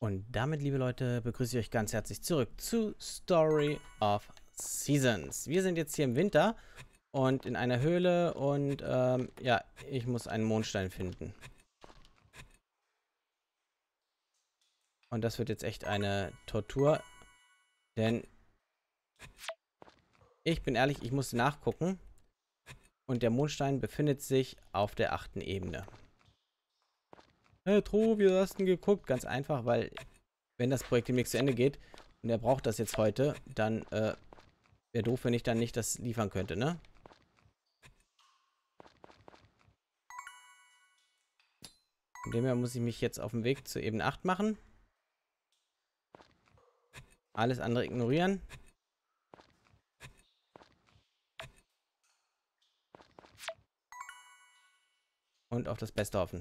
Und damit, liebe Leute, begrüße ich euch ganz herzlich zurück zu Story of Seasons. Wir sind jetzt hier im Winter und in einer Höhle und ähm, ja, ich muss einen Mondstein finden. Und das wird jetzt echt eine Tortur, denn ich bin ehrlich, ich musste nachgucken und der Mondstein befindet sich auf der achten Ebene. Hey Tro, wie hast du denn geguckt? Ganz einfach, weil wenn das Projekt demnächst zu Ende geht und er braucht das jetzt heute, dann äh, wäre doof, wenn ich dann nicht das liefern könnte, ne? Von dem her muss ich mich jetzt auf den Weg zur Ebene 8 machen. Alles andere ignorieren. Und auf das Beste hoffen.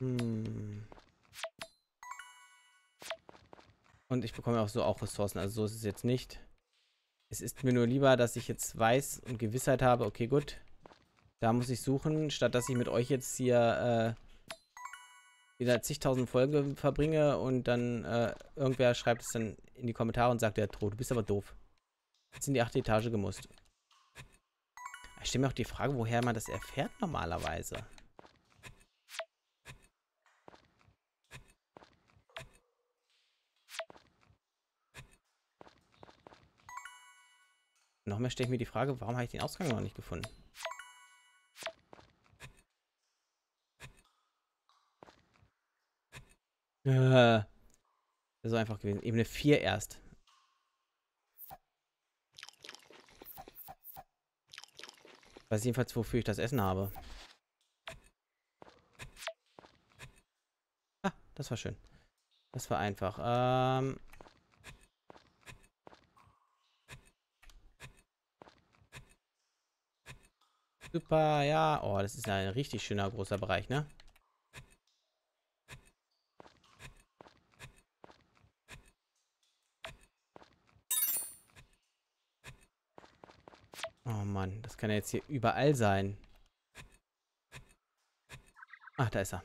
Hm. Und ich bekomme auch so auch Ressourcen. Also so ist es jetzt nicht. Es ist mir nur lieber, dass ich jetzt weiß und Gewissheit habe, okay, gut. Da muss ich suchen, statt dass ich mit euch jetzt hier äh, wieder zigtausend Folgen verbringe und dann äh, irgendwer schreibt es dann in die Kommentare und sagt, ja, Tro, du bist aber doof. Jetzt in die achte Etage gemusst. Ich stelle mir auch die Frage, woher man das erfährt normalerweise. Noch mehr stelle ich mir die Frage, warum habe ich den Ausgang noch nicht gefunden? Äh, so einfach gewesen. Ebene 4 erst. Ich weiß jedenfalls, wofür ich das Essen habe. Ah, das war schön. Das war einfach. Ähm, Super, ja. Oh, das ist ein richtig schöner großer Bereich, ne? Oh Mann, das kann ja jetzt hier überall sein. Ach, da ist er.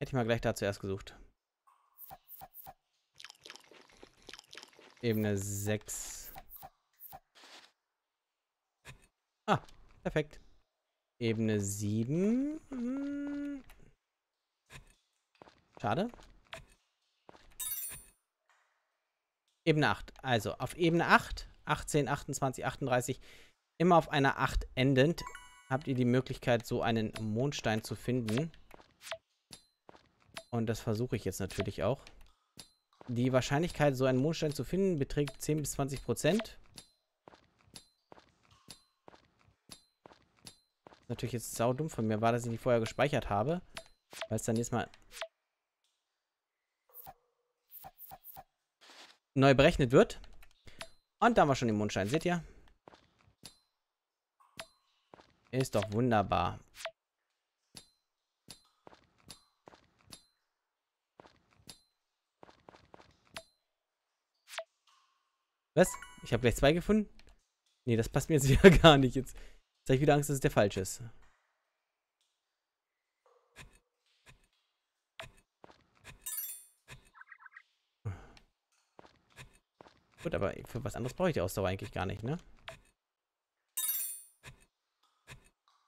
Hätte ich mal gleich da zuerst gesucht. Ebene 6. Ah, Perfekt. Ebene 7. Hm. Schade. Ebene 8. Also auf Ebene 8, 18, 28, 38, immer auf einer 8 endend, habt ihr die Möglichkeit, so einen Mondstein zu finden. Und das versuche ich jetzt natürlich auch. Die Wahrscheinlichkeit, so einen Mondstein zu finden, beträgt 10 bis 20 Prozent. Natürlich jetzt saudumm von mir war, dass ich die vorher gespeichert habe. Weil es dann jetzt mal neu berechnet wird. Und da wir schon den Mondschein. Seht ihr? Ist doch wunderbar. Was? Ich habe gleich zwei gefunden? Nee, das passt mir jetzt wieder gar nicht. Jetzt habe ich wieder Angst, dass es der falsche ist. Gut, aber für was anderes brauche ich die Ausdauer eigentlich gar nicht, ne?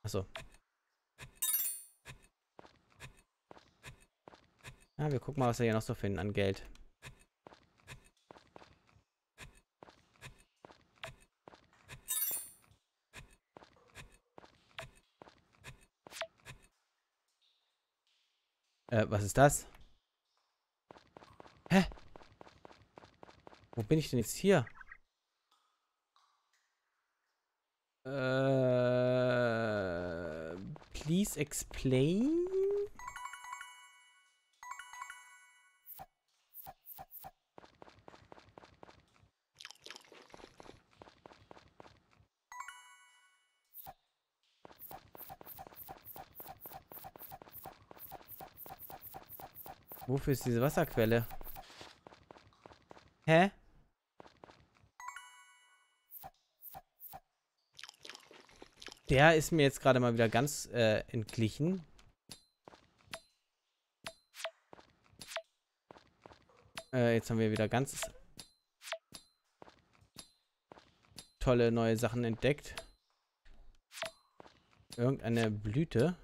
Achso. Ja, wir gucken mal, was wir hier noch so finden an Geld. Äh, was ist das? Hä? Wo bin ich denn jetzt hier? Äh, please explain? Wofür ist diese Wasserquelle? Hä? Der ist mir jetzt gerade mal wieder ganz äh, entglichen. Äh, jetzt haben wir wieder ganz tolle neue Sachen entdeckt. Irgendeine Blüte.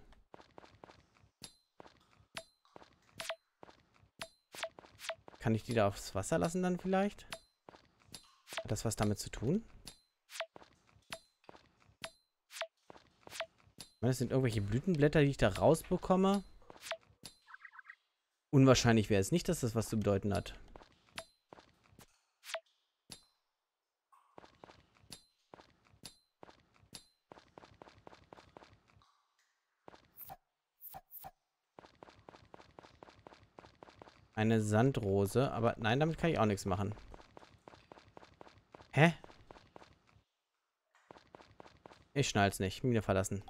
Kann ich die da aufs Wasser lassen dann vielleicht? Hat das was damit zu tun? Das sind irgendwelche Blütenblätter, die ich da rausbekomme. Unwahrscheinlich wäre es nicht, dass das was zu bedeuten hat. Eine Sandrose. Aber nein, damit kann ich auch nichts machen. Hä? Ich schnall's nicht. Mine verlassen.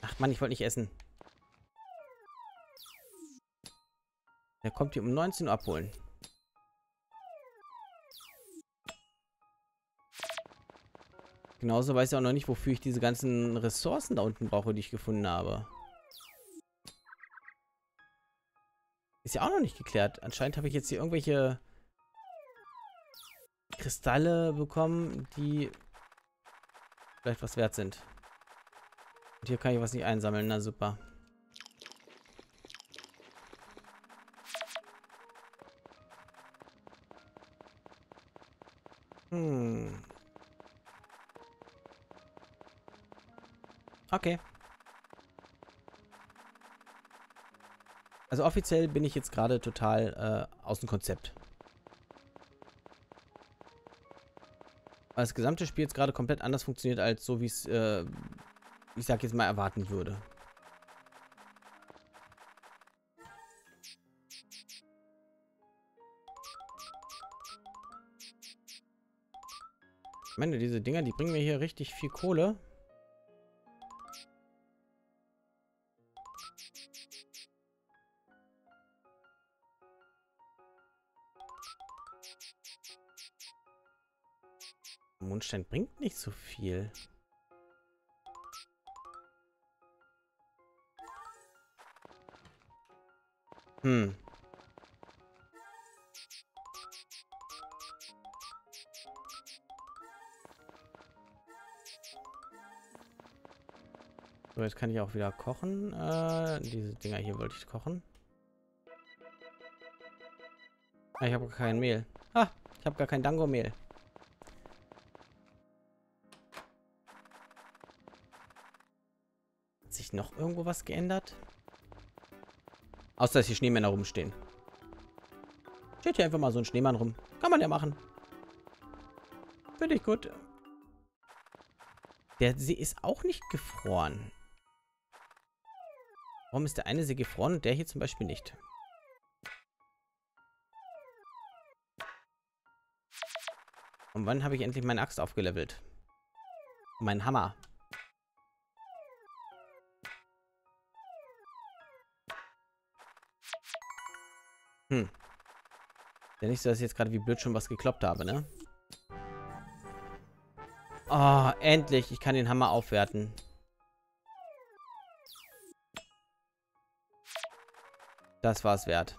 Ach man, ich wollte nicht essen. Der kommt hier um 19 Uhr abholen. Genauso weiß ich auch noch nicht, wofür ich diese ganzen Ressourcen da unten brauche, die ich gefunden habe. Ist ja auch noch nicht geklärt. Anscheinend habe ich jetzt hier irgendwelche Kristalle bekommen, die vielleicht was wert sind. Und hier kann ich was nicht einsammeln. Na super. Okay. Also offiziell bin ich jetzt gerade total äh, aus dem Konzept. Weil das gesamte Spiel jetzt gerade komplett anders funktioniert, als so wie es äh, ich sag jetzt mal, erwarten würde. Ich meine, diese Dinger, die bringen mir hier richtig viel Kohle. Mondstein bringt nicht so viel. Hm. So, jetzt kann ich auch wieder kochen. Äh, diese Dinger hier wollte ich kochen. Ah, ich habe kein Mehl. Ah, ich habe gar kein Dango-Mehl. Noch irgendwo was geändert? Außer, dass hier Schneemänner rumstehen. Steht hier einfach mal so ein Schneemann rum. Kann man ja machen. Finde ich gut. Der See ist auch nicht gefroren. Warum ist der eine See gefroren und der hier zum Beispiel nicht? Und wann habe ich endlich meine Axt aufgelevelt? Und meinen Hammer. Hm. Ja, nicht so, dass ich jetzt gerade wie blöd schon was gekloppt habe, ne? Oh, endlich. Ich kann den Hammer aufwerten. Das war es wert.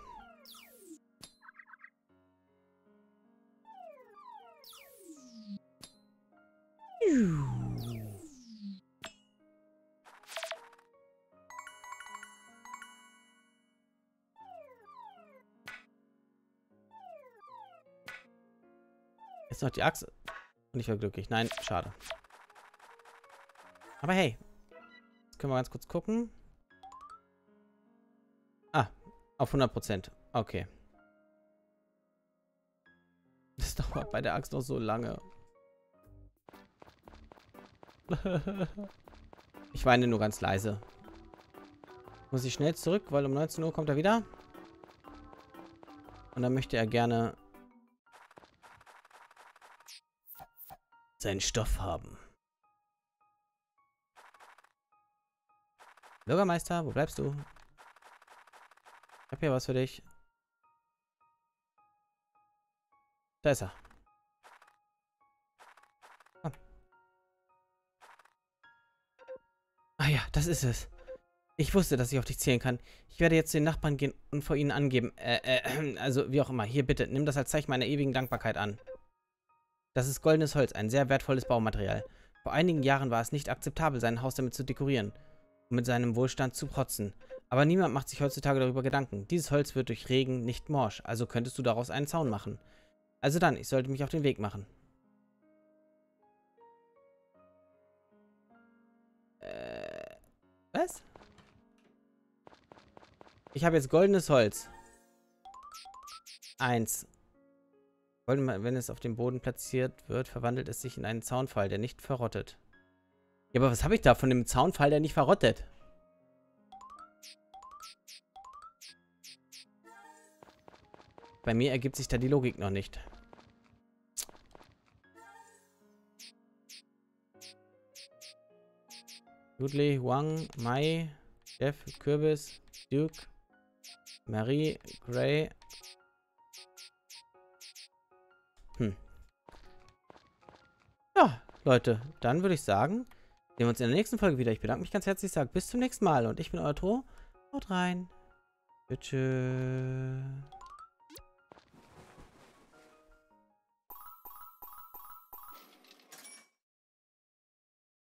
Jetzt noch die Achse. Und ich war glücklich. Nein, schade. Aber hey. Jetzt können wir ganz kurz gucken. Ah, auf 100%. Okay. Das dauert bei der Axt noch so lange. ich weine nur ganz leise. Muss ich schnell zurück, weil um 19 Uhr kommt er wieder. Und dann möchte er gerne seinen Stoff haben. Bürgermeister, wo bleibst du? Ich hab hier was für dich. Da ist er. Komm. Ah ja, das ist es. Ich wusste, dass ich auf dich zählen kann. Ich werde jetzt den Nachbarn gehen und vor ihnen angeben. Äh, äh, also wie auch immer. Hier bitte, nimm das als Zeichen meiner ewigen Dankbarkeit an. Das ist goldenes Holz, ein sehr wertvolles Baumaterial. Vor einigen Jahren war es nicht akzeptabel, sein Haus damit zu dekorieren und mit seinem Wohlstand zu protzen. Aber niemand macht sich heutzutage darüber Gedanken. Dieses Holz wird durch Regen nicht morsch, also könntest du daraus einen Zaun machen. Also dann, ich sollte mich auf den Weg machen. Äh, was? Ich habe jetzt goldenes Holz. Eins. Wenn es auf dem Boden platziert wird, verwandelt es sich in einen Zaunfall, der nicht verrottet. Ja, aber was habe ich da von dem Zaunfall, der nicht verrottet? Bei mir ergibt sich da die Logik noch nicht. Dudley, Wang, Mai, Jeff, Kürbis, Duke, Marie, Gray. Hm. Ja, Leute, dann würde ich sagen, sehen wir uns in der nächsten Folge wieder. Ich bedanke mich ganz herzlich, sage bis zum nächsten Mal und ich bin euer Tro. Haut rein. Tschüss.